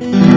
Mm-hmm.